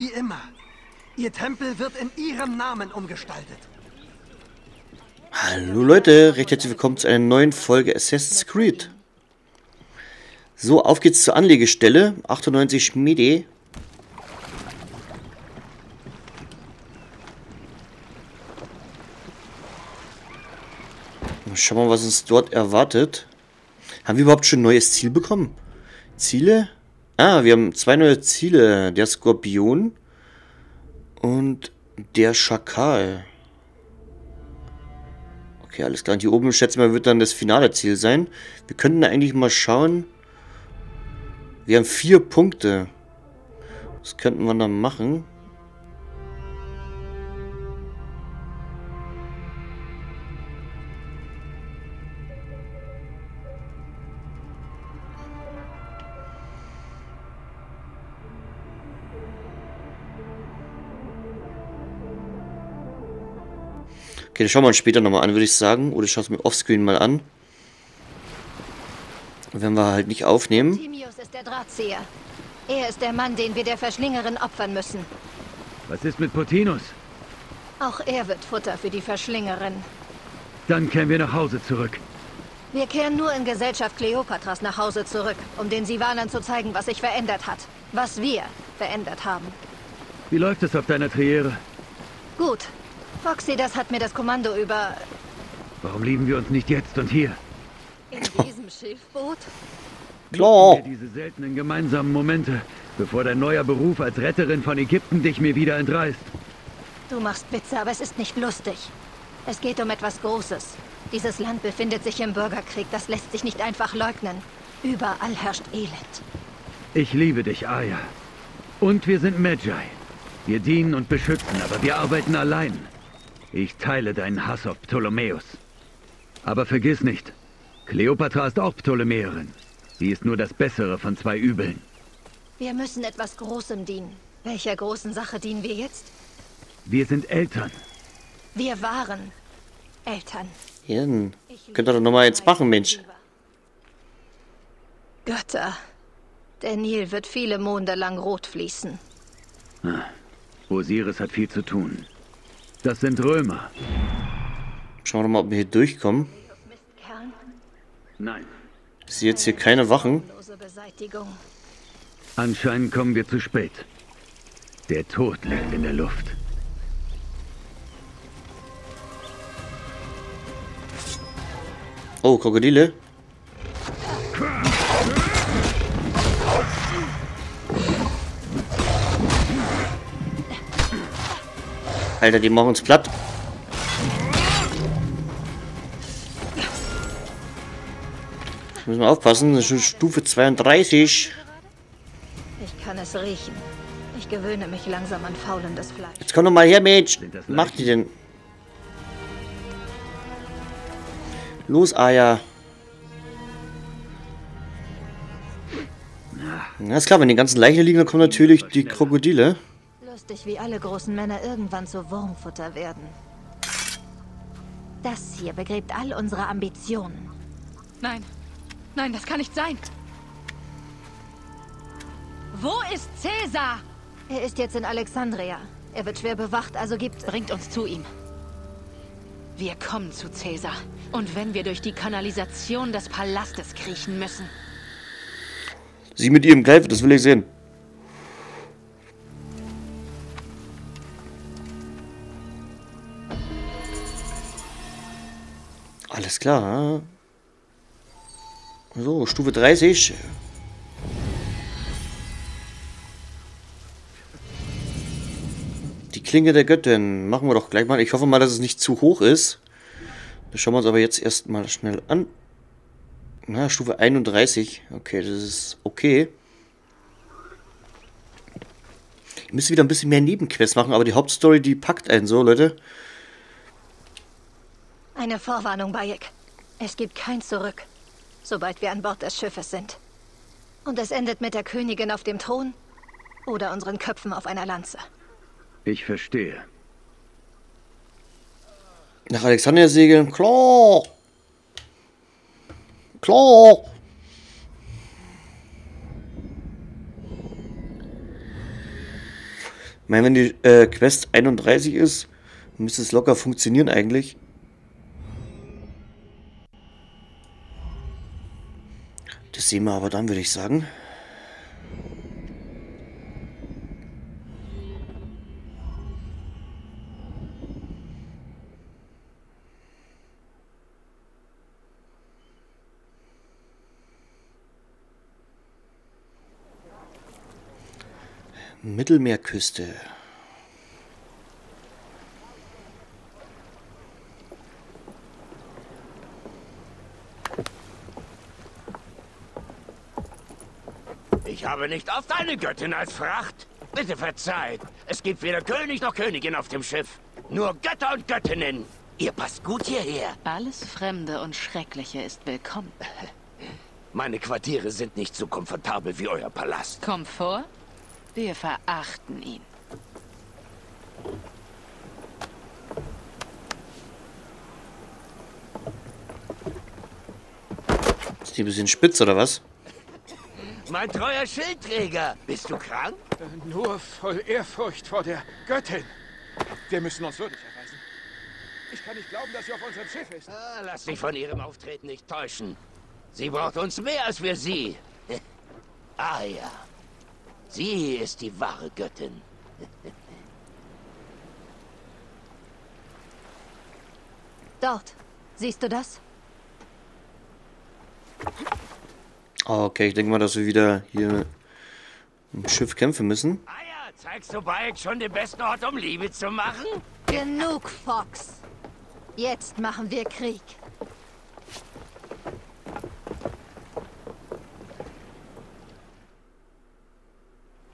Wie immer. Ihr Tempel wird in ihrem Namen umgestaltet. Hallo Leute, recht herzlich willkommen zu einer neuen Folge Assassin's Creed. So, auf geht's zur Anlegestelle. 98 Schmiede. Schauen wir mal, was uns dort erwartet. Haben wir überhaupt schon ein neues Ziel bekommen? Ziele? Ah, wir haben zwei neue Ziele. Der Skorpion und der Schakal. Okay, alles klar. Und hier oben, schätze mal, wird dann das finale Ziel sein. Wir könnten eigentlich mal schauen. Wir haben vier Punkte. Was könnten wir dann machen? Okay, das schauen wir uns später nochmal an, würde ich sagen. Oder schaue es mir offscreen mal an. Wenn wir halt nicht aufnehmen. Timius ist der Drahtzieher. Er ist der Mann, den wir der Verschlingerin opfern müssen. Was ist mit Potinus? Auch er wird Futter für die Verschlingerin. Dann kehren wir nach Hause zurück. Wir kehren nur in Gesellschaft Kleopatras nach Hause zurück, um den Sivanern zu zeigen, was sich verändert hat. Was wir verändert haben. Wie läuft es auf deiner Triere? Gut. Foxy, das hat mir das Kommando über... Warum lieben wir uns nicht jetzt und hier? In diesem Schiffboot? Klar. Diese seltenen gemeinsamen Momente, bevor dein neuer Beruf als Retterin von Ägypten dich mir wieder entreißt. Du machst Witze, aber es ist nicht lustig. Es geht um etwas Großes. Dieses Land befindet sich im Bürgerkrieg. Das lässt sich nicht einfach leugnen. Überall herrscht Elend. Ich liebe dich, Aya. Und wir sind Magi. Wir dienen und beschützen, aber wir arbeiten allein. Ich teile deinen Hass auf Ptolemäus. Aber vergiss nicht, Kleopatra ist auch Ptolemäerin. Sie ist nur das Bessere von zwei Übeln. Wir müssen etwas Großem dienen. Welcher großen Sache dienen wir jetzt? Wir sind Eltern. Wir waren Eltern. Dann könnt ihr doch nochmal eins machen, Mensch. Götter. Der Nil wird viele Monde lang rot fließen. Osiris hat viel zu tun. Das sind Römer. Schauen wir mal, ob wir hier durchkommen. Nein. Ich sehe jetzt hier keine Wachen. Anscheinend kommen wir zu spät. Der Tod liegt in der Luft. Oh, Krokodile. Alter, die machen uns platt. Müssen wir aufpassen, das ist schon Stufe 32. Ich kann es riechen. Ich gewöhne mich langsam an faulendes Fleisch. Jetzt komm doch mal her, Mensch. Mach die denn? Los, Aya. Na, ist klar, wenn die ganzen Leichen liegen, dann kommen natürlich die Krokodile. Lustig, wie alle großen Männer irgendwann zu Wurmfutter werden. Das hier begräbt all unsere Ambitionen. Nein, nein, das kann nicht sein. Wo ist Cäsar? Er ist jetzt in Alexandria. Er wird schwer bewacht, also gibt... Bringt uns zu ihm. Wir kommen zu Cäsar. Und wenn wir durch die Kanalisation des Palastes kriechen müssen. Sie mit ihrem Greif, das will ich sehen. Alles klar. So, Stufe 30. Die Klinge der Göttin. Machen wir doch gleich mal. Ich hoffe mal, dass es nicht zu hoch ist. Das schauen wir uns aber jetzt erstmal schnell an. Na, Stufe 31. Okay, das ist okay. Ich müsste wieder ein bisschen mehr Nebenquests machen, aber die Hauptstory, die packt einen so, Leute. Eine Vorwarnung, Bayek. Es gibt kein Zurück, sobald wir an Bord des Schiffes sind. Und es endet mit der Königin auf dem Thron oder unseren Köpfen auf einer Lanze. Ich verstehe. Nach Alexandria segeln. Klar. Klar. Ich meine, wenn die äh, Quest 31 ist, müsste es locker funktionieren eigentlich. Das sehen wir aber dann, würde ich sagen. Mittelmeerküste. Ich habe nicht auf deine Göttin als Fracht. Bitte verzeiht. Es gibt weder König noch Königin auf dem Schiff. Nur Götter und Göttinnen. Ihr passt gut hierher. Alles Fremde und Schreckliche ist willkommen. Meine Quartiere sind nicht so komfortabel wie euer Palast. Komfort? Wir verachten ihn. Ist die ein bisschen spitz oder was? Mein treuer Schildträger. Bist du krank? Nur voll Ehrfurcht vor der Göttin. Wir müssen uns würdig erweisen. Ich kann nicht glauben, dass sie auf unserem Schiff ist. Ah, lass dich von ihrem Auftreten nicht täuschen. Sie braucht uns mehr als wir sie. ah ja. Sie ist die wahre Göttin. Dort. Siehst du das? Ah, Okay, ich denke mal, dass wir wieder hier im Schiff kämpfen müssen. Ah ja, zeigst du bald schon den besten Ort, um Liebe zu machen? Genug, Fox. Jetzt machen wir Krieg.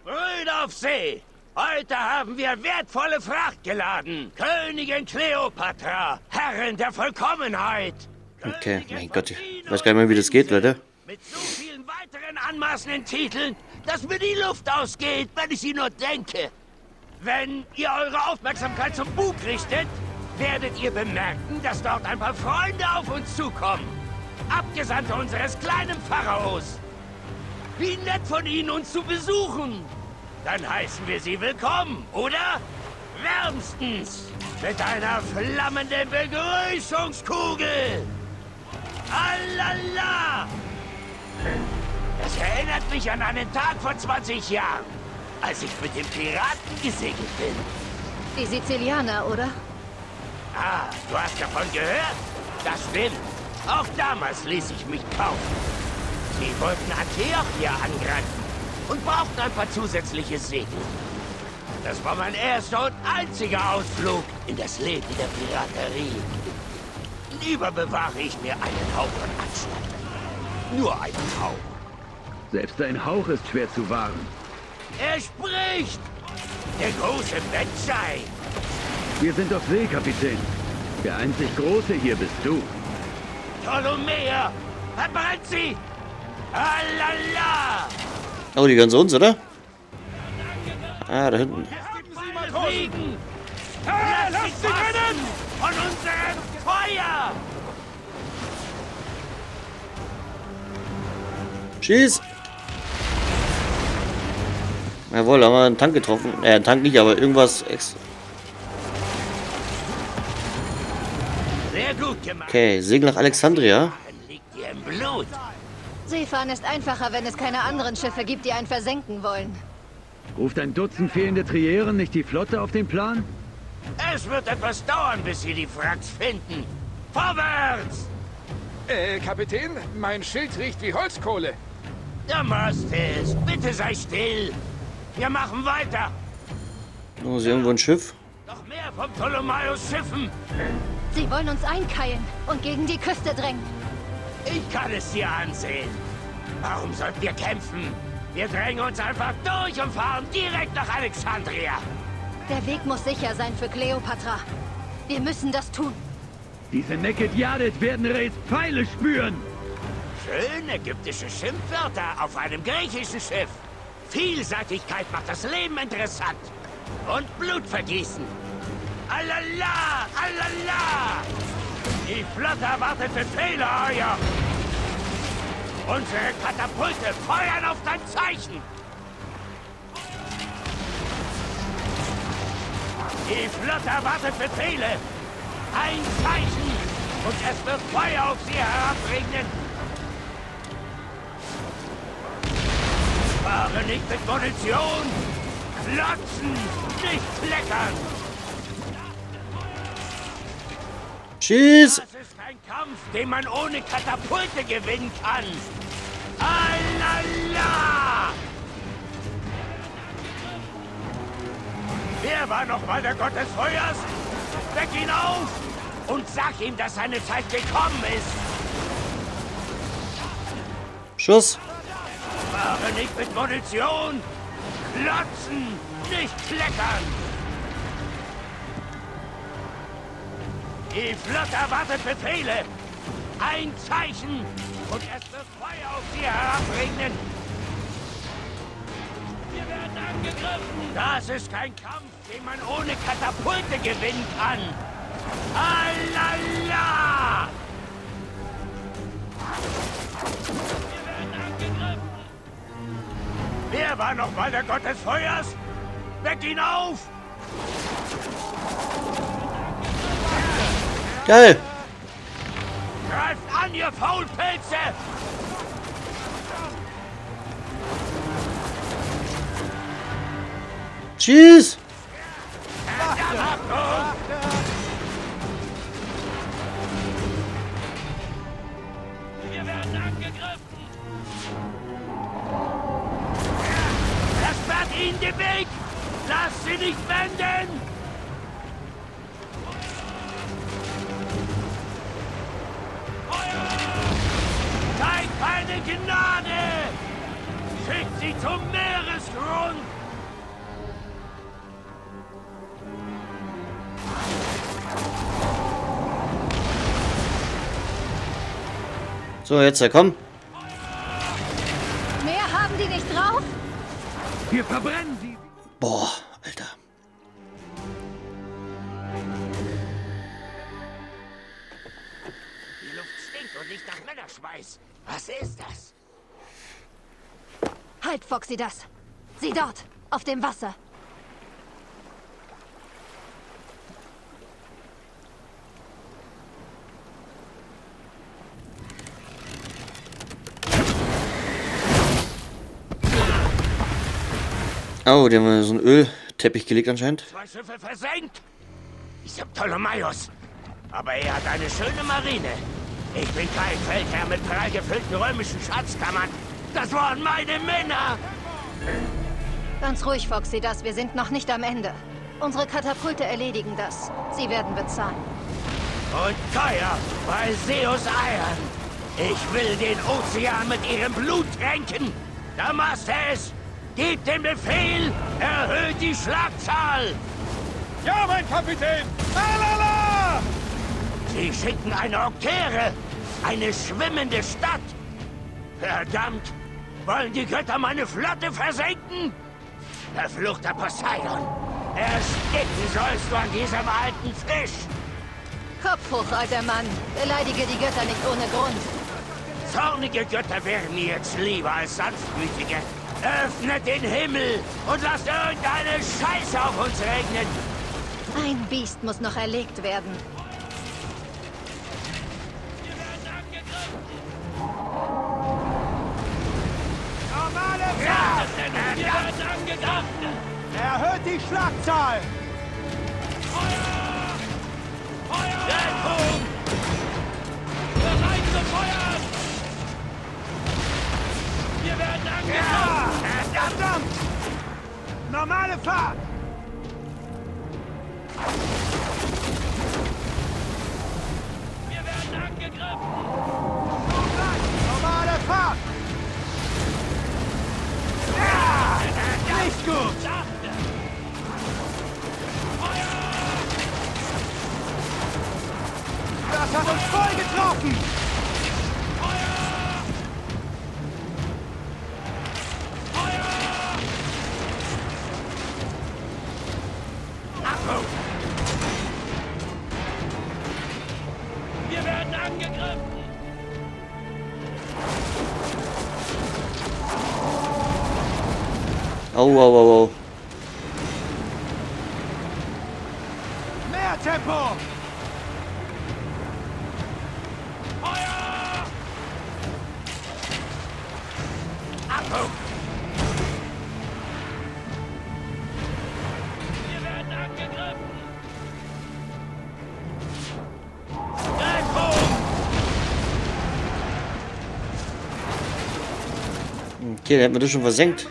Brüder auf See! Heute haben wir wertvolle Fracht geladen. Königin Kleopatra, Herrin der Vollkommenheit. Okay, mein Gott, ich weiß gar nicht mehr, wie das geht, Leute. Mit so vielen weiteren anmaßenden Titeln, dass mir die Luft ausgeht, wenn ich sie nur denke. Wenn ihr eure Aufmerksamkeit zum Bug richtet, werdet ihr bemerken, dass dort ein paar Freunde auf uns zukommen. Abgesandte unseres kleinen Pharaos. Wie nett von ihnen, uns zu besuchen. Dann heißen wir sie willkommen, oder? Wärmstens mit einer flammenden Begrüßungskugel. Alala! Das erinnert mich an einen Tag vor 20 Jahren, als ich mit dem Piraten gesegelt bin. Die Sizilianer, oder? Ah, du hast davon gehört? Das stimmt. Auch damals ließ ich mich kaufen. Sie wollten Antiochia angreifen und brauchten ein paar zusätzliche Segel. Das war mein erster und einziger Ausflug in das Leben der Piraterie. Lieber bewahre ich mir einen Hauch von Anstand. Nur einen Hauch. Selbst ein Hauch ist schwer zu wahren. Er spricht! Der große Menschei! Wir sind auf See, Kapitän. Der einzig Große hier bist du. Ptolomea! Verbrennt sie! Alala! Oh, die ganze uns, oder? Ah, da hinten. Lasst sie brennen! Von unserem Feuer! Schieß! Jawohl, haben wir einen Tank getroffen. Äh, einen Tank nicht, aber irgendwas extra. Sehr gut gemacht. Okay, Segel nach Alexandria. Liegt ihr im Blut. Seefahren ist einfacher, wenn es keine anderen Schiffe gibt, die einen versenken wollen. Ruft ein Dutzend fehlende Trieren nicht die Flotte auf den Plan? Es wird etwas dauern, bis sie die Wracks finden. Vorwärts! Äh, Kapitän, mein Schild riecht wie Holzkohle. Der Mast ist. Bitte sei still. Wir machen weiter. Oh, ist irgendwo ein Schiff? Noch mehr von Ptolemaios Schiffen. Sie wollen uns einkeilen und gegen die Küste drängen. Ich kann es dir ansehen. Warum sollten wir kämpfen? Wir drängen uns einfach durch und fahren direkt nach Alexandria. Der Weg muss sicher sein für Kleopatra. Wir müssen das tun. Diese Naked Yadet werden Rays Pfeile spüren. Schön ägyptische Schimpfwörter auf einem griechischen Schiff. Vielseitigkeit macht das Leben interessant. Und Blutvergießen. Alala, alala! Die Flotte erwartet Befehle, Euer! Unsere Katapulte feuern auf dein Zeichen! Die Flotte erwartet Befehle. Ein Zeichen und es wird Feuer auf sie herabregnen. Fahre nicht mit Munition. Klotzen, nicht kleckern. Schieß! Das ist ein Kampf, den man ohne Katapulte gewinnen kann. Alala! Wer war noch mal der Gott des Feuers? Weck ihn auf und sag ihm, dass seine Zeit gekommen ist. Schuss! Fahre nicht mit Munition. Klotzen, nicht kleckern. Die Flotte erwartet Befehle. Ein Zeichen und es wird Feuer auf sie herabregnen. Wir werden angegriffen. Das ist kein Kampf, den man ohne Katapulte gewinnen kann. Alala! Wir werden angegriffen. Wer war noch mal der Gott des Feuers? Weck ihn auf! Geil! Greift an, ihr Faulpelze! Schieß! Achtung! Sie nicht wenden! Feuer! Zeigt keine Gnade! Schickt sie zum Meeresgrund! So, jetzt, komm. Mehr haben die nicht drauf? Wir verbrennen sie. Boah, Alter. Die Luft stinkt und nicht nach Männerschweiß. Was ist das? Halt, Foxy, das. Sieh dort, auf dem Wasser. Oh, die haben wir so einen Ölteppich gelegt anscheinend. Zwei Schiffe versenkt. Ich hab Ptolemaios. Aber er hat eine schöne Marine. Ich bin kein Feldherr mit prall gefüllten römischen Schatzkammern. Das waren meine Männer. Ganz ruhig, Foxy, das. Wir sind noch nicht am Ende. Unsere Katapulte erledigen das. Sie werden bezahlen. Und teuer bei Zeus Eiern. Ich will den Ozean mit ihrem Blut tränken. Damastes, gebt den Befehl, erhöht die Schlagzahl. Ja, mein Kapitän! Alala! Sie schicken eine Oktäre, eine schwimmende Stadt. Verdammt, wollen die Götter meine Flotte versenken? Verfluchter Poseidon, ersticken sollst du an diesem alten Fisch. Kopf hoch, alter Mann. Beleidige die Götter nicht ohne Grund. Zornige Götter wären mir jetzt lieber als sanftmütige. Öffnet den Himmel und lasst irgendeine Scheiße auf uns regnen. Ein Biest muss noch erlegt werden. Normale Ja, wir werden angegriffen. Erhöht die Schlagzahl! Deckung! Bereit zu feuern! Wir werden angegriffen! Ja! Verdammt! Normale Fahrt! Wir werden angegriffen! Normale Fahrt! Ja! Nicht gut! Das hat uns voll getroffen! Au, au, au, au. Mehr Tempo! Feuer! Wir werden angegriffen! Okay, da hätten wir das schon versenkt.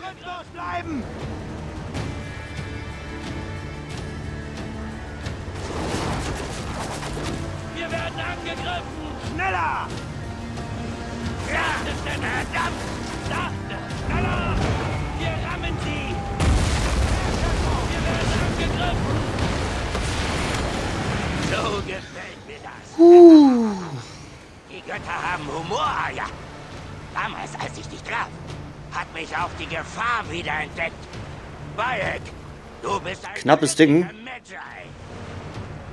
So gefällt mir das. Die Götter haben Humor, Aya. Damals, als ich dich traf, hat mich auch die Gefahr wiederentdeckt. Bayek, du bist ein Knappes Ding.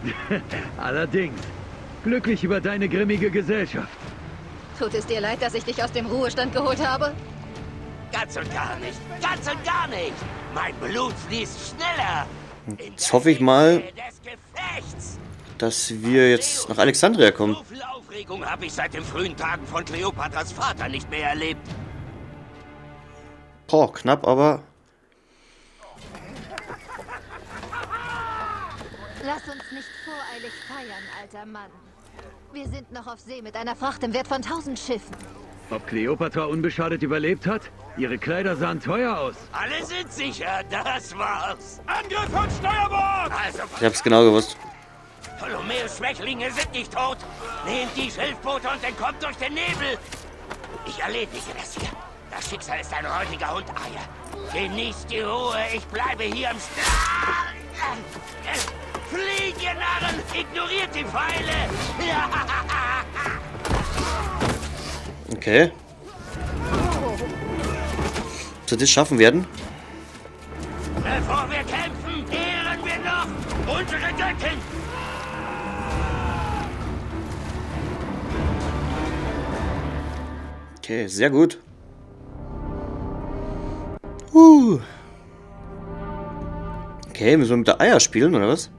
Allerdings. Glücklich über deine grimmige Gesellschaft. Tut es dir leid, dass ich dich aus dem Ruhestand geholt habe? Ganz und gar nicht. Ganz und gar nicht. Mein Blut fließt schneller. In Jetzt hoffe ich mal, Hitze des Gefechts. Dass wir jetzt nach Alexandria kommen. So viel Aufregung habe ich seit den frühen Tagen von Kleopatras Vater nicht mehr erlebt. Boah, knapp, aber Lass uns nicht voreilig feiern, alter Mann. Wir sind noch auf See mit einer Fracht im Wert von tausend Schiffen. Ob Kleopatra unbeschadet überlebt hat? Ihre Kleider sahen teuer aus. Alle sind sicher, das war's. Angriff von Steuerbord! Also, ich hab's genau gewusst. Ptolemäus Schwächlinge sind nicht tot. Nehmt die Schilfboote und entkommt durch den Nebel. Ich erledige das hier. Das Schicksal ist ein räudiger Hund, Eier. Genießt die Ruhe, ich bleibe hier im Strand. Flieht, ihr Narren! Ignoriert die Pfeile! Okay. Soll das schaffen werden? Bevor wir Okay, sehr gut. Uh. Okay, müssen wir mit der Eier spielen, oder was?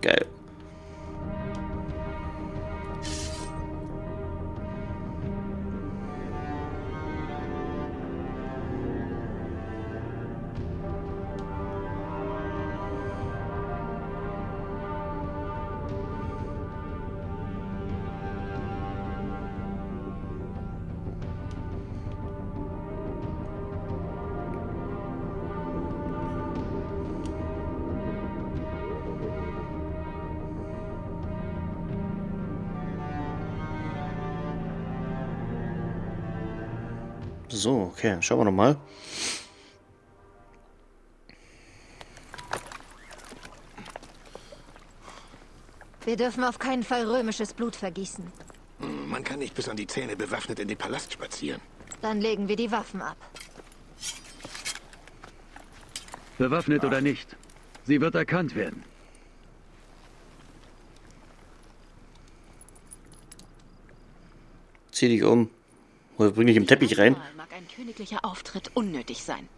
Geil. So, okay, schauen wir nochmal. Wir dürfen auf keinen Fall römisches Blut vergießen. Man kann nicht bis an die Zähne bewaffnet in den Palast spazieren. Dann legen wir die Waffen ab. Bewaffnet oder nicht. Sie wird erkannt werden. Zieh dich um. Oder bring dich im Teppich rein. Mag ein königlicher Auftritt unnötig sein.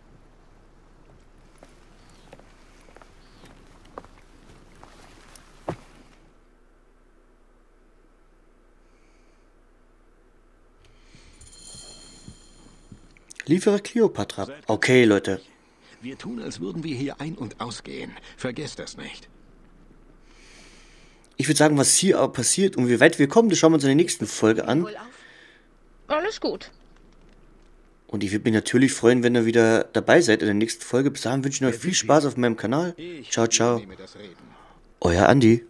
Liefere Kleopatra. Okay, Leute. Wir tun, als würden wir hier ein- und ausgehen. Vergesst das nicht. Ich würde sagen, was hier aber passiert und wie weit wir kommen, das schauen wir uns in der nächsten Folge an. Alles gut. Und ich würde mich natürlich freuen, wenn ihr wieder dabei seid in der nächsten Folge. Bis dahin wünsche ich euch viel Spaß auf meinem Kanal. Ciao, ciao. Euer Andi.